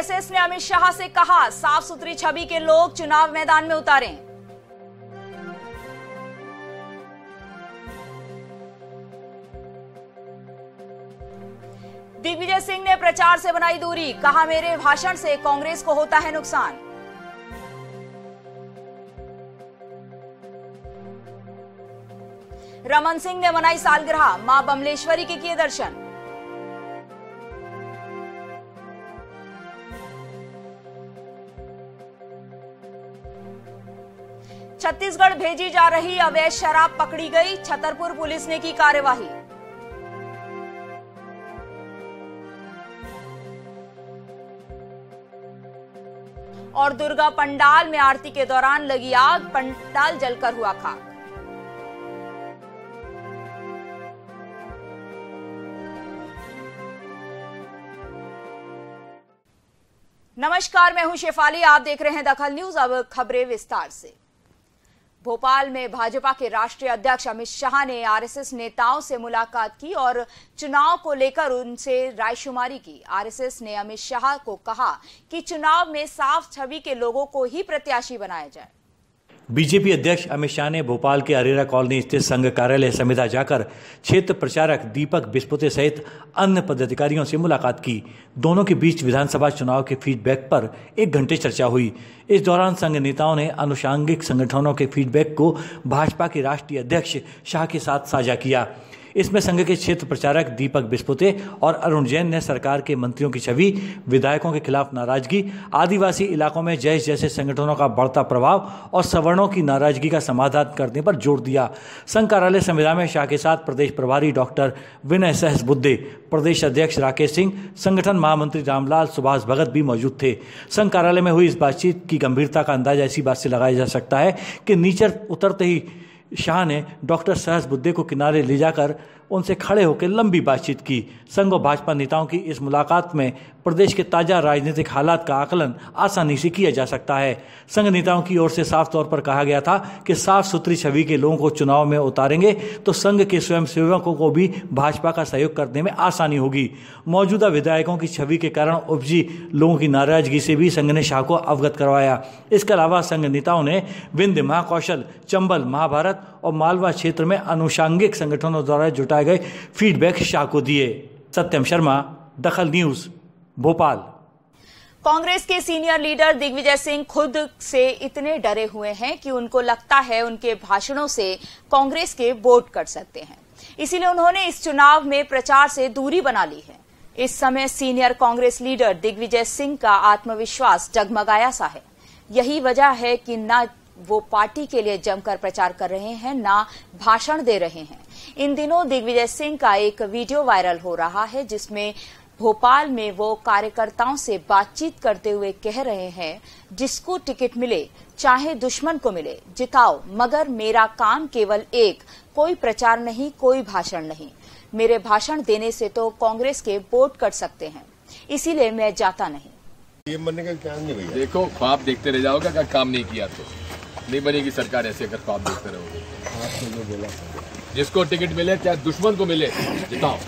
RSS ने अमित शाह से कहा साफ़ सुथरी छवि के लोग चुनाव मैदान में उतारें। दिग्विजय सिंह ने प्रचार से बनाई दूरी, कहा, मेरे भाषण से कांग्रेस को होता है नुकसान। रमन सिंह ने मनाई सालगिरह, माँ बमलेश्वरी के किए दर्शन। छत्तीसगढ़ भेजी जा रही अवैध शराब पकड़ी गई। छतरपुर पुलिस ने की कार्यवाही। और दुर्गा पंडाल में आरती के दौरान लगी आग, पंडाल जलकर हुआ खाक। नमस्कार, मैं हूँ शेफाली। आप देख रहे हैं दखल न्यूज़। अब खबरें विस्तार से। भोपाल में भाजपा के राष्ट्रीय अध्यक्ष अमित शाह ने आरएसएस नेताओं से मुलाकात की और चुनाव को लेकर उनसे रायशुमारी की। आरएसएस ने अमित शाह को कहा कि चुनाव में साफ़ छवि के लोगों को ही प्रत्याशी बनाया जाए। बीजेपी अध्यक्ष अमित शाह ने भोपाल के अरेरा कॉलोनी स्थित संघ कार्यालय समिता जाकर क्षेत्र प्रचारक दीपक बिस्पुते सहित अन्य पदाधिकारियों से मुलाकात की। दोनों के बीच विधानसभा चुनाव के फीडबैक पर एक घंटे चर्चा हुई। इस दौरान संघ नेताओं ने अनुषांगिक संगठनों के फीडबैक को भाजपा के राष्ट्रीय अध्यक्ष शाह के साथ साझा किया। इसमें संघ के क्षेत्र प्रचारक दीपक बिस्पुते और अरुण जैन ने सरकार के मंत्रियों की छवि, विधायकों के खिलाफ नाराज़गी, आदिवासी इलाकों में जैश जैसे संगठनों का बढ़ता प्रभाव और सवर्णों की नाराज़गी का समाधान करने पर ज़ोर दिया। संघ कार्यालय संविधा में शाह के साथ प्रदेश प्रभारी डॉक्टर विनय सहस बुद्धे प्रदेश अध्यक्ष राकेश सिंह, संगठन महामंत्री रामलाल सुभाष भगत भी मौजूद थे। संघ कार्यालय में हुई इस बातचीत की गंभीरता का अंदाज़ा ऐसी बात से लगाया जा सकता है कि नीचे उतरते ही शाह ने डॉक्टर सहस बुद्धे को किनारे ले जाकर उनसे खड़े होकर लंबी बातचीत की। संघ और भाजपा नेताओं की इस मुलाकात में प्रदेश के ताज़ा राजनीतिक हालात का आकलन आसानी से किया जा सकता है। संघ नेताओं की ओर से साफ़ तौर पर कहा गया था कि साफ़ सुथरी छवि के लोगों को चुनाव में उतारेंगे तो संघ के स्वयंसेवकों को भी भाजपा का सहयोग करने में आसानी होगी। मौजूदा विधायकों की छवि के कारण उपजी लोगों की नाराज़गी से भी संघ ने शाह को अवगत करवाया। इसके अलावा संघ नेताओं ने विंध्य महाकौशल, चंबल महाभारत और मालवा क्षेत्र में अनुषांगिक संगठनों द्वारा जुटाए गए फीडबैक शाह को दिए। सत्यम शर्मा, दखल न्यूज़, भोपाल। कांग्रेस के सीनियर लीडर दिग्विजय सिंह खुद से इतने डरे हुए हैं कि उनको लगता है उनके भाषणों से कांग्रेस के वोट कट सकते हैं। इसीलिए उन्होंने इस चुनाव में प्रचार से दूरी बना ली है। इस समय सीनियर कांग्रेस लीडर दिग्विजय सिंह का आत्मविश्वास जगमगाया सा है। यही वजह है कि न वो पार्टी के लिए जमकर प्रचार कर रहे हैं ना भाषण दे रहे हैं। इन दिनों दिग्विजय सिंह का एक वीडियो वायरल हो रहा है जिसमें भोपाल में वो कार्यकर्ताओं से बातचीत करते हुए कह रहे हैं जिसको टिकट मिले चाहे दुश्मन को मिले जिताओ मगर मेरा काम केवल एक कोई प्रचार नहीं कोई भाषण नहीं। मेरे भाषण देने से तो कांग्रेस के वोट कट सकते हैं इसीलिए मैं जाता नहीं। ये बनने का क्या नहीं भैया? देखो ख्वाब देखते रह जाओगे अगर काम नहीं किया तो। नहीं बनेगी सरकार ऐसे अगर आप देखते रहोगे। आपने जो बोला। जिसको टिकट मिले चाहे दुश्मन को मिले जिताओ।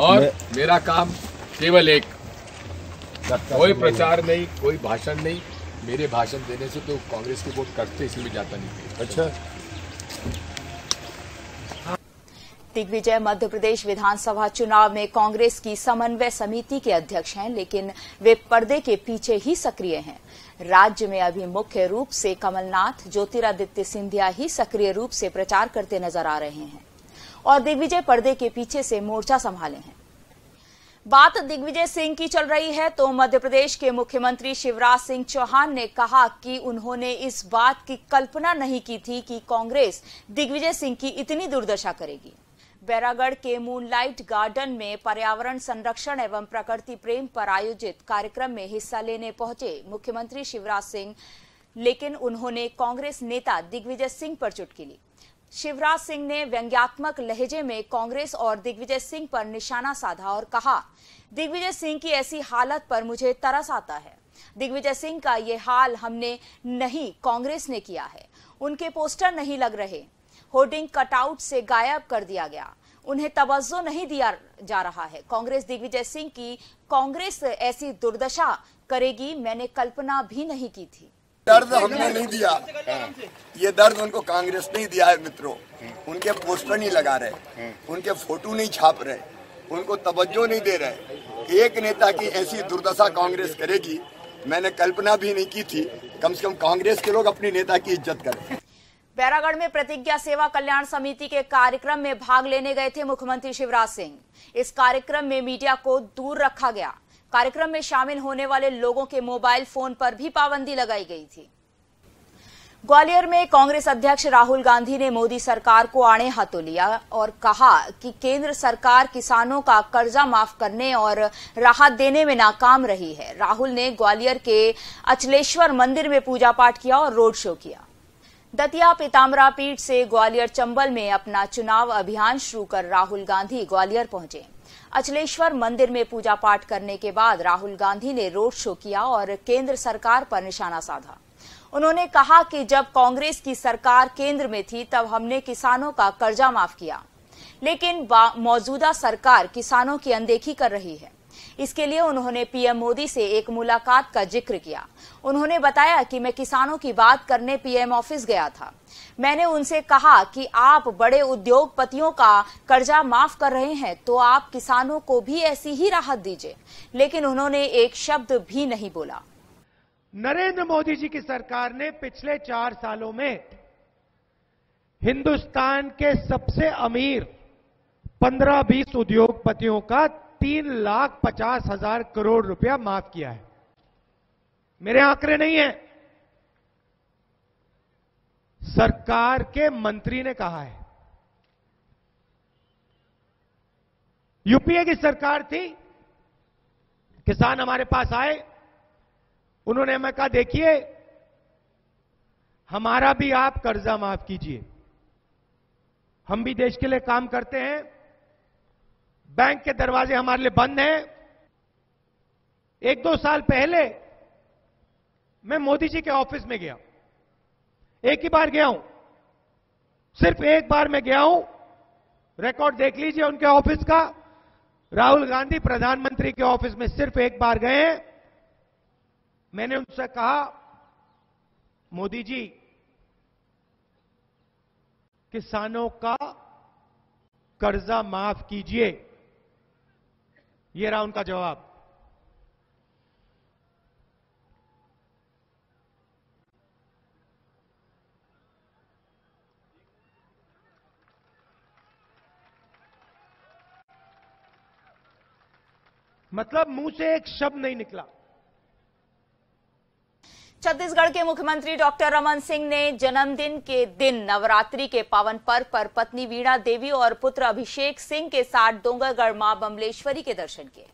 और मेरा काम केवल एक कोई प्रचार नहीं कोई भाषण नहीं मेरे भाषण देने से तो कांग्रेस की वोट करते इसलिए जाता नहीं। अच्छा। दिग्विजय मध्य प्रदेश विधानसभा चुनाव में कांग्रेस की समन्वय समिति के अध्यक्ष हैं, लेकिन वे पर्दे के पीछे ही सक्रिय हैं। राज्य में अभी मुख्य रूप से कमलनाथ, ज्योतिरादित्य सिंधिया ही सक्रिय रूप से प्रचार करते नज़र आ रहे हैं और दिग्विजय पर्दे के पीछे से मोर्चा संभाले हैं। बात दिग्विजय सिंह की चल रही है तो मध्य प्रदेश के मुख्यमंत्री शिवराज सिंह चौहान ने कहा कि उन्होंने इस बात की कल्पना नहीं की थी कि कांग्रेस दिग्विजय सिंह की इतनी दुर्दशा करेगी। बैरागढ़ के मूनलाइट गार्डन में पर्यावरण संरक्षण एवं प्रकृति प्रेम पर आयोजित कार्यक्रम में हिस्सा लेने पहुँचे मुख्यमंत्री शिवराज सिंह, लेकिन उन्होंने कांग्रेस नेता दिग्विजय सिंह पर चुटकी ली। शिवराज सिंह ने व्यंग्यात्मक लहजे में कांग्रेस और दिग्विजय सिंह पर निशाना साधा और कहा, दिग्विजय सिंह की ऐसी हालत पर मुझे तरस आता है। दिग्विजय सिंह का ये हाल हमने नहीं, कांग्रेस ने किया है। उनके पोस्टर नहीं लग रहे। होर्डिंग कटआउट से गायब कर दिया गया। उन्हें तवज्जो नहीं दिया जा रहा है। कांग्रेस दिग्विजय सिंह की कांग्रेस ऐसी दुर्दशा करेगी, मैंने कल्पना भी नहीं की थी। दर्द हमने नहीं दिया। ये दर्द उनको कांग्रेस नहीं दिया है, मित्रों। उनके पोस्टर नहीं लगा रहे। उनके फ़ोटो नहीं छाप रहे। उनको तवज्जो नहीं दे रहे। एक नेता की ऐसी दुर्दशा कांग्रेस करेगी, मैंने कल्पना भी नहीं की थी। कम से कम कांग्रेस के लोग अपने नेता की इज़्ज़त करें। बैरागढ़ में प्रतिज्ञा सेवा कल्याण समिति के कार्यक्रम में भाग लेने गए थे मुख्यमंत्री शिवराज सिंह। इस कार्यक्रम में मीडिया को दूर रखा गया। कार्यक्रम में शामिल होने वाले लोगों के मोबाइल फ़ोन पर भी पाबंदी लगाई गई थी। ग्वालियर में कांग्रेस अध्यक्ष राहुल गांधी ने मोदी सरकार को आड़े हाथों लिया और कहा कि केंद्र सरकार किसानों का कर्जा माफ़ करने और राहत देने में नाकाम रही है। राहुल ने ग्वालियर के अचलेश्वर मंदिर में पूजा पाठ किया और रोड शो किया। दतिया पीताम्बरा पीठ से ग्वालियर चंबल में अपना चुनाव अभियान शुरू कर राहुल गांधी ग्वालियर पहुँचे। अचलेश्वर मंदिर में पूजा पाठ करने के बाद राहुल गांधी ने रोड शो किया और केंद्र सरकार पर निशाना साधा। उन्होंने कहा कि जब कांग्रेस की सरकार केंद्र में थी, तब हमने किसानों का कर्जा माफ़ किया। लेकिन मौजूदा सरकार किसानों की अनदेखी कर रही है। इसके लिए उन्होंने पीएम मोदी से एक मुलाकात का ज़िक्र किया। उन्होंने बताया कि मैं किसानों की बात करने पीएम ऑफ़िस गया था। मैंने उनसे कहा कि आप बड़े उद्योगपतियों का कर्जा माफ़ कर रहे हैं तो आप किसानों को भी ऐसी ही राहत दीजिए। लेकिन उन्होंने एक शब्द भी नहीं बोला। नरेंद्र मोदी जी की सरकार ने पिछले चार सालों में हिंदुस्तान के सबसे अमीर 15-20 उद्योगपतियों का तीन लाख पचास हज़ार करोड़ रुपया माफ़ किया है। मेरे आंकड़े नहीं है। सरकार के मंत्री ने कहा है। यूपीए की सरकार थी, किसान हमारे पास आए, उन्होंने हमें कहा, देखिए, हमारा भी आप कर्जा माफ़ कीजिए। हम भी देश के लिए काम करते हैं बैंक के दरवाजे हमारे लिए बंद हैं। एक दो साल पहले मैं मोदी जी के ऑफ़िस में गया। एक ही बार गया हूँ। सिर्फ़ एक बार मैं गया हूँ। रिकॉर्ड देख लीजिए उनके ऑफ़िस का। राहुल गांधी प्रधानमंत्री के ऑफ़िस में सिर्फ़ एक बार गए मैंने उनसे कहा, मोदी जी, किसानों का कर्जा माफ़ कीजिए। यह रहा उनका जवाब। मतलब मुँह से एक शब्द नहीं निकला। छत्तीसगढ़ के मुख्यमंत्री डॉक्टर रमन सिंह ने जन्मदिन के दिन नवरात्रि के पावन पर्व पर पत्नी वीणा देवी और पुत्र अभिषेक सिंह के साथ डोंगरगढ़ माँ बमलेश्वरी के दर्शन किए।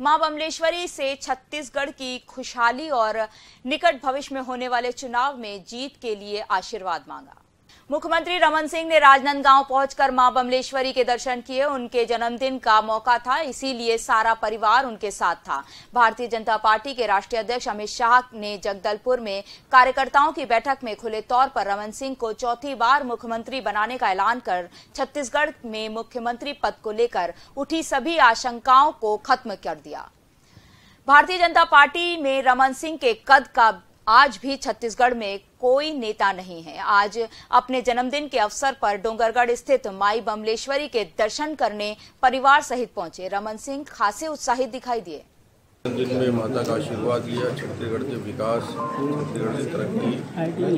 माँ बमलेश्वरी से छत्तीसगढ़ की खुशहाली और निकट भविष्य में होने वाले चुनाव में जीत के लिए आशीर्वाद मांगा। मुख्यमंत्री रमन सिंह ने राजनांदगांव पहुंचकर माँ बमलेश्वरी के दर्शन किए। उनके जन्मदिन का मौका था, इसीलिए सारा परिवार उनके साथ था। भारतीय जनता पार्टी के राष्ट्रीय अध्यक्ष अमित शाह ने जगदलपुर में कार्यकर्ताओं की बैठक में खुले तौर पर रमन सिंह को चौथी बार मुख्यमंत्री बनाने का ऐलान कर छत्तीसगढ़ में मुख्यमंत्री पद को लेकर उठी सभी आशंकाओं को खत्म कर दिया। भारतीय जनता पार्टी में रमन सिंह के कद का आज भी छत्तीसगढ़ में कोई नेता नहीं है। आज अपने जन्मदिन के अवसर पर डोंगरगढ़ स्थित माई बमलेश्वरी के दर्शन करने परिवार सहित पहुँचे। रमन सिंह खासे उत्साहित दिखाई दिए। दिन में माता का आशीर्वाद लिया। छत्तीसगढ़ के विकास, छत्तीसगढ़ की तरक्की,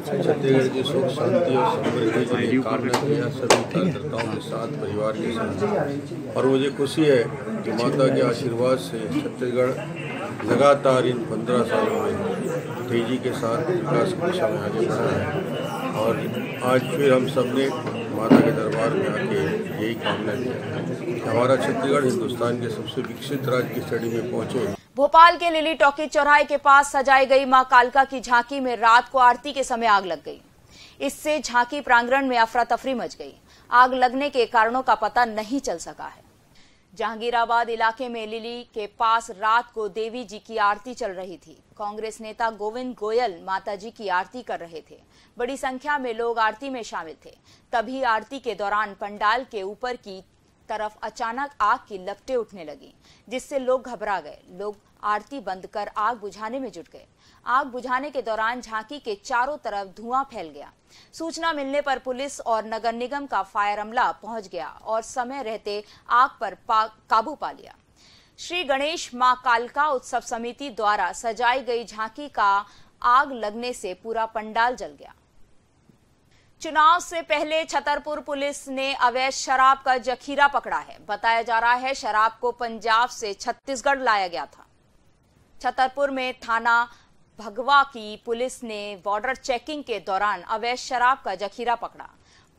छत्तीसगढ़ की सुख, शांति और समृद्धि के लिए कामना किया। सभी कार्यकर्ताओं के साथ परिवार के साथ। और मुझे खुशी है कि माता के आशीर्वाद से छत्तीसगढ़ लगातार इन पंद्रह सालों में तेज़ी के साथ विकास की दिशा में आगे बढ़ा है। और आज फिर हम सबने माता के दरबार में आके यही कामना की है हमारा छत्तीसगढ़, हिंदुस्तान के सबसे विकसित राज्य की श्रेणी में पहुँचे। भोपाल के लिली टॉकी चौराहे के पास सजाई गई माँ कालका की झांकी में रात को आरती के समय आग लग गई। इससे झांकी प्रांगण में अफरा तफरी मच गई। आग लगने के कारणों का पता नहीं चल सका है। जहांगीराबाद इलाके में लिली के पास रात को देवी जी की आरती चल रही थी। कांग्रेस नेता गोविंद गोयल माता जी की आरती कर रहे थे। बड़ी संख्या में लोग आरती में शामिल थे। तभी आरती के दौरान पंडाल के ऊपर की तरफ़ अचानक आग की लपटे उठने लगी, जिससे लोग घबरा गए। लोग आरती बंद कर आग बुझाने में जुट गए। आग बुझाने के दौरान झांकी के चारों तरफ़ धुआँ फैल गया। सूचना मिलने पर पुलिस और नगर निगम का फायर अमला पहुँच गया और समय रहते आग पर काबू पा लिया। श्री गणेश माँ कालका उत्सव समिति द्वारा सजाई गई झांकी का आग लगने से पूरा पंडाल जल गया। चुनाव से पहले छतरपुर पुलिस ने अवैध शराब का जखीरा पकड़ा है। बताया जा रहा है, शराब को पंजाब से छत्तीसगढ़ लाया गया था। छतरपुर में थाना भगवा की पुलिस ने बॉर्डर चेकिंग के दौरान अवैध शराब का जखीरा पकड़ा।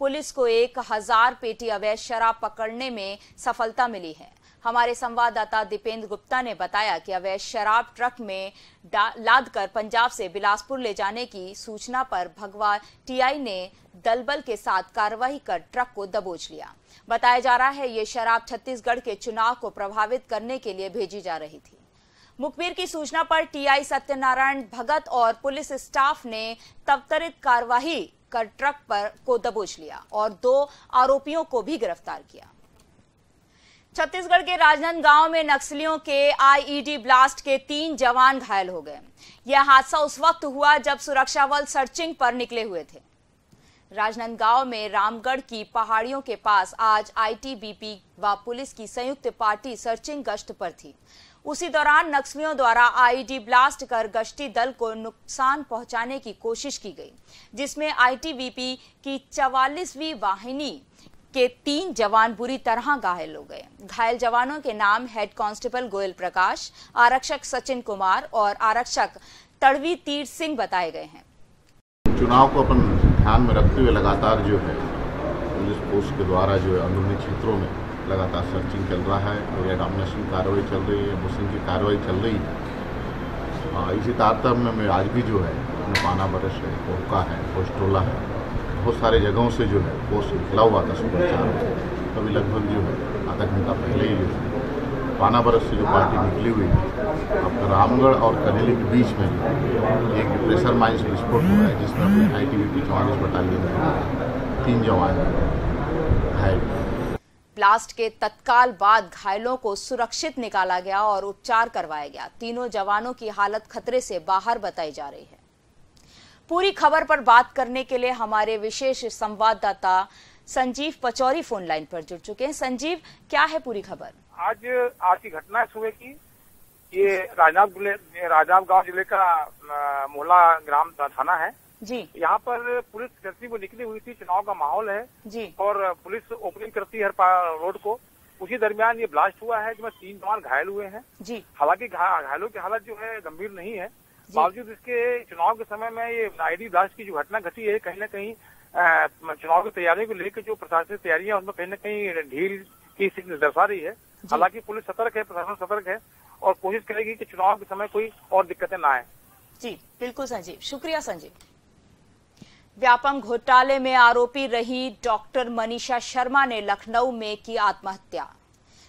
पुलिस को एक हज़ार पेटी अवैध शराब पकड़ने में सफलता मिली है। हमारे संवाददाता दीपेंद्र गुप्ता ने बताया कि अवैध शराब ट्रक में लाद कर पंजाब से बिलासपुर ले जाने की सूचना पर भगवा टीआई ने दलबल के साथ कार्रवाई कर ट्रक को दबोच लिया। बताया जा रहा है, ये शराब छत्तीसगढ़ के चुनाव को प्रभावित करने के लिए भेजी जा रही थी। मुखबिर की सूचना पर टीआई सत्यनारायण भगत और पुलिस स्टाफ ने तबतरित कार्यवाही कर ट्रक पर को दबोच लिया और दो आरोपियों को भी गिरफ़्तार किया। छत्तीसगढ़ के राजनांदगांव में नक्सलियों के आईईडी ब्लास्ट के तीन जवान घायल हो गए। यह हादसा उस वक्त हुआ जब सुरक्षा बल सर्चिंग पर निकले हुए थे। राजनांदगांव में रामगढ़ की पहाड़ियों के पास आज आईटीबीपी व पुलिस की संयुक्त पार्टी सर्चिंग गश्त पर थी। उसी दौरान नक्सलियों द्वारा आईडी ब्लास्ट कर गश्ती दल को नुकसान पहुँचाने की कोशिश की गई, जिसमें आईटीबीपी की चवालीसवीं वाहिनी के तीन जवान बुरी तरह घायल हो गए। घायल जवानों के नाम हेड कांस्टेबल गोयल प्रकाश, आरक्षक सचिन कुमार और आरक्षक तड़वी तीर सिंह बताए गए हैं। चुनाव को अपन ध्यान में रखते हुए लगातार जो है, पुलिस फोर्स के द्वारा जो है अंदरूनी क्षेत्रों में लगातार सर्चिंग चल रहा है और डॉमिनेशन कार्रवाई चल रही है मुस्लिम की कार्रवाई चल रही है। इसी तारतम्य में आज भी जो है पाना बरस है कोहका है पोस्टोला है, बहुत सारे जगहों से जो है पोस्ट निकला हुआ था सुबह चार बजे। अभी लगभग जो है, आधा घंटा पहले ही जो है, पाना बरस से जो पार्टी निकली हुई है, अब रामगढ़ और कनेली के बीच में एक प्रेशर माइंस विस्फोट हुआ है, जिसमें अपनी आई टी बी की चौवालीस बटालियन तीन जवान घायल ब्लास्ट के तत्काल बाद घायलों को सुरक्षित निकाला गया और उपचार करवाया गया। तीनों जवानों की हालत खतरे से बाहर बताई जा रही है। पूरी खबर पर बात करने के लिए हमारे विशेष संवाददाता संजीव पचौरी फ़ोन लाइन पर जुड़ चुके हैं। संजीव, क्या है पूरी खबर? आज आज की घटना है सुबह की, ये राजनाथ राजनाथ गाँव ज़िले का मोहला ग्राम थाना है। जी। यहाँ पर पुलिस कर्फ्यू को निकली हुई थी चुनाव का माहौल है जी। और पुलिस ओपनिंग करती है हर रोड को। उसी दरमियान ये ब्लास्ट हुआ है जिसमें तीन जवान घायल हुए हैं। जी। हालाँकि घायलों की हालत जो है गंभीर नहीं है। बावजूद इसके चुनाव के समय में ये आईडी ब्लास्ट की जो घटना घटी है कहीं न कहीं चुनाव की तैयारियों को लेकर जो प्रशासनिक तैयारियाँ उसमें कहीं न कहीं ढील की स्थिति दर्शा रही है। हालाँकि पुलिस सतर्क है प्रशासन सतर्क है और कोशिश करेगी कि चुनाव के समय कोई और दिक्कतें ना आए। जी बिल्कुल संजीव। शुक्रिया संजीव। व्यापम घोटाले में आरोपी रही डॉक्टर मनीषा शर्मा ने लखनऊ में की आत्महत्या।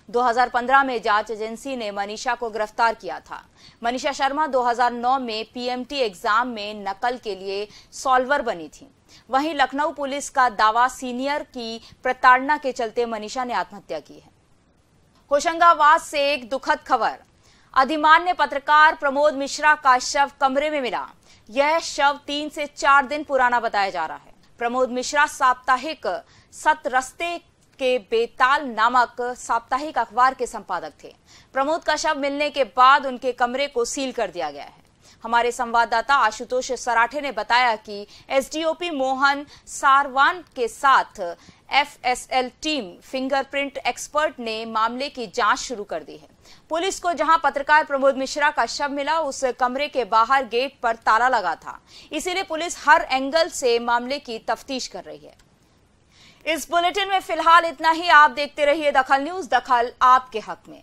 2015 में जाँच एजेंसी ने मनीषा को गिरफ़्तार किया था। मनीषा शर्मा 2009 में पीएमटी एग्ज़ाम में नकल के लिए सॉल्वर बनी थी। वहीं लखनऊ पुलिस का दावा सीनियर की प्रताड़ना के चलते मनीषा ने आत्महत्या की है। होशंगाबाद से एक दुखद खबर। अधिमान्य पत्रकार प्रमोद मिश्रा का शव कमरे में मिला। यह शव तीन से चार दिन पुराना बताया जा रहा है। प्रमोद मिश्रा साप्ताहिक सत रस्ते के बेताल नामक साप्ताहिक अखबार के संपादक थे। प्रमोद का शव मिलने के बाद उनके कमरे को सील कर दिया गया है। हमारे संवाददाता आशुतोष सराठे ने बताया कि एसडीओपी मोहन सारवान के साथ एफएसएल टीम फिंगरप्रिंट एक्सपर्ट ने मामले की जाँच शुरू कर दी है। पुलिस को जहाँ पत्रकार प्रमोद मिश्रा का शव मिला, उस कमरे के बाहर गेट पर ताला लगा था। इसीलिए पुलिस हर एंगल से मामले की तफ्तीश कर रही है। इस बुलेटिन में फ़िलहाल इतना ही। आप देखते रहिए दखल न्यूज़, दखल आपके हक में।